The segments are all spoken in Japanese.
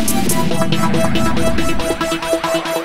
Thank you.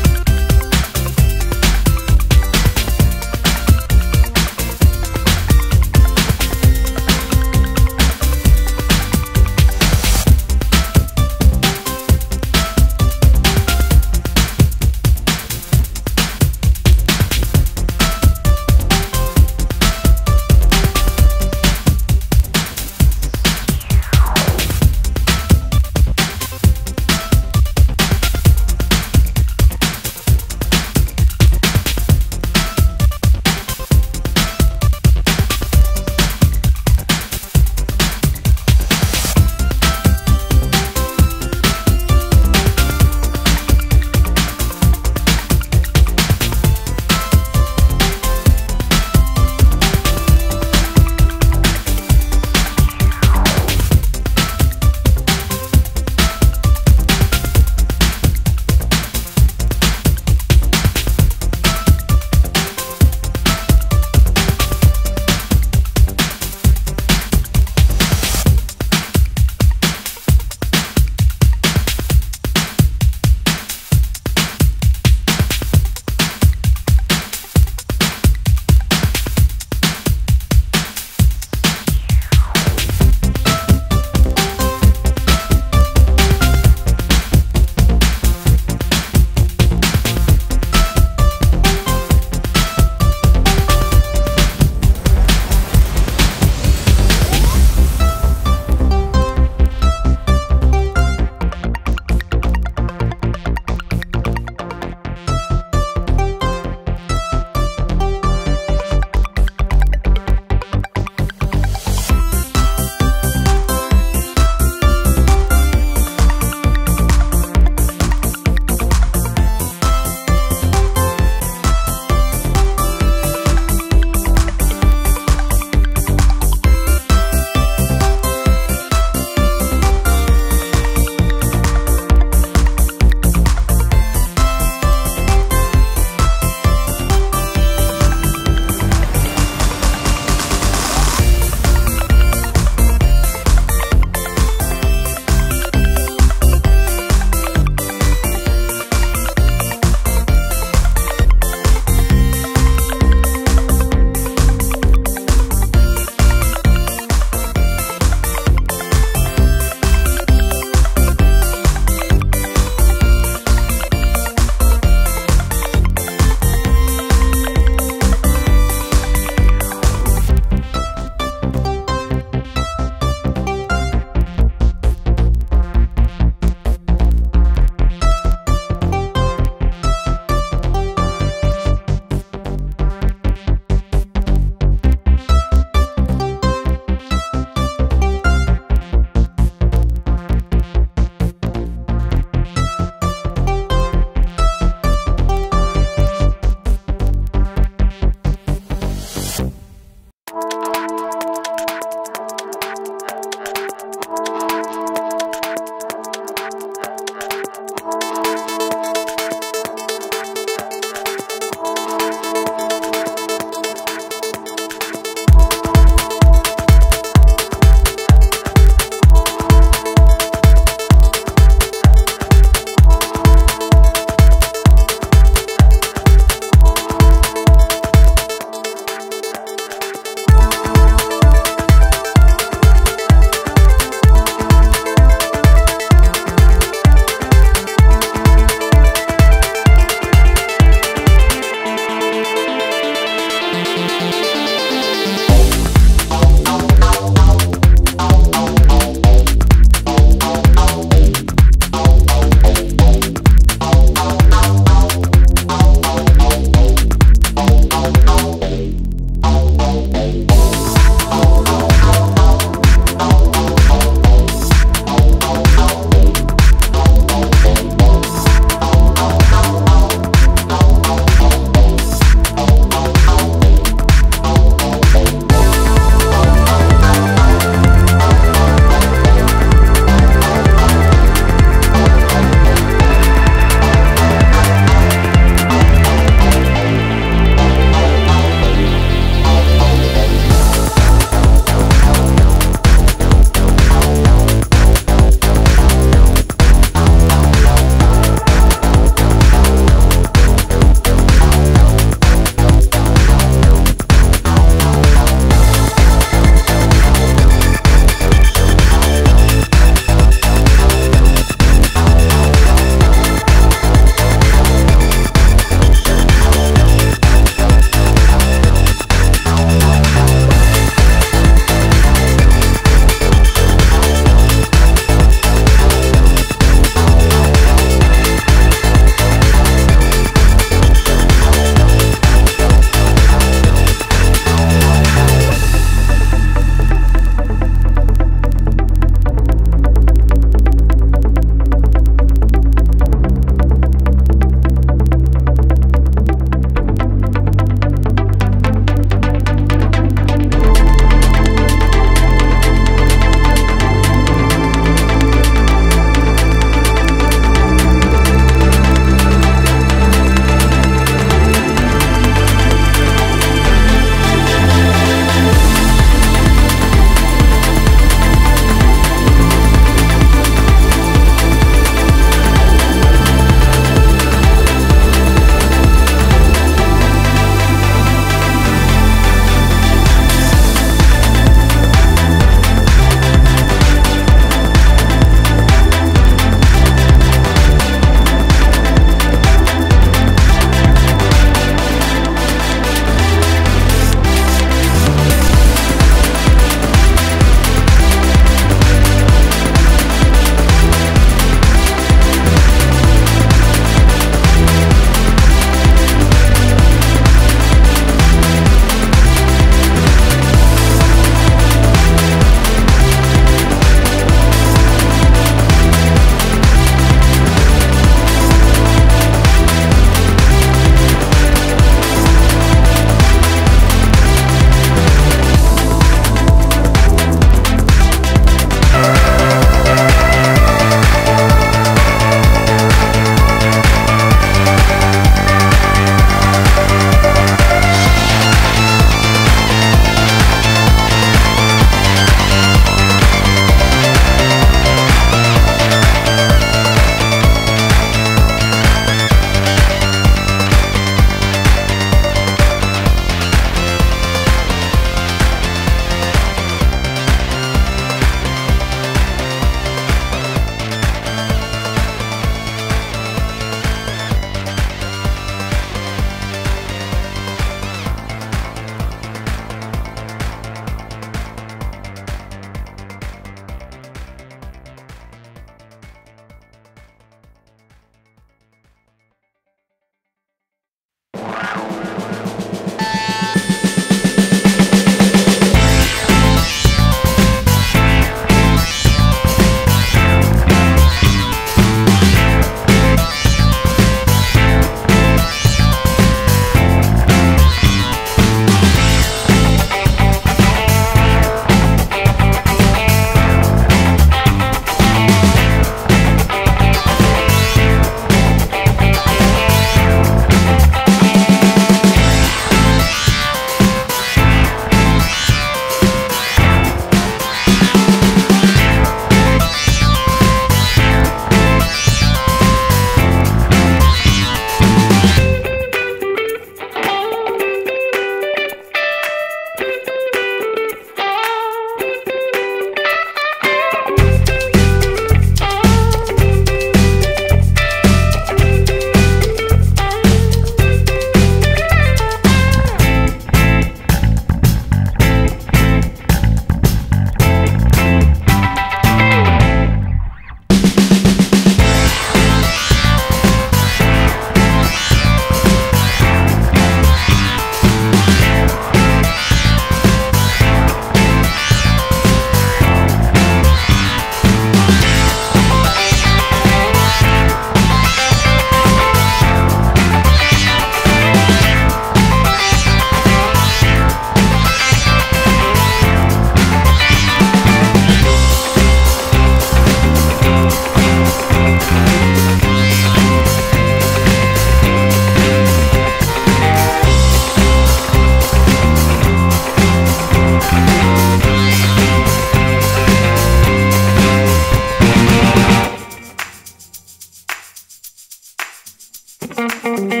Música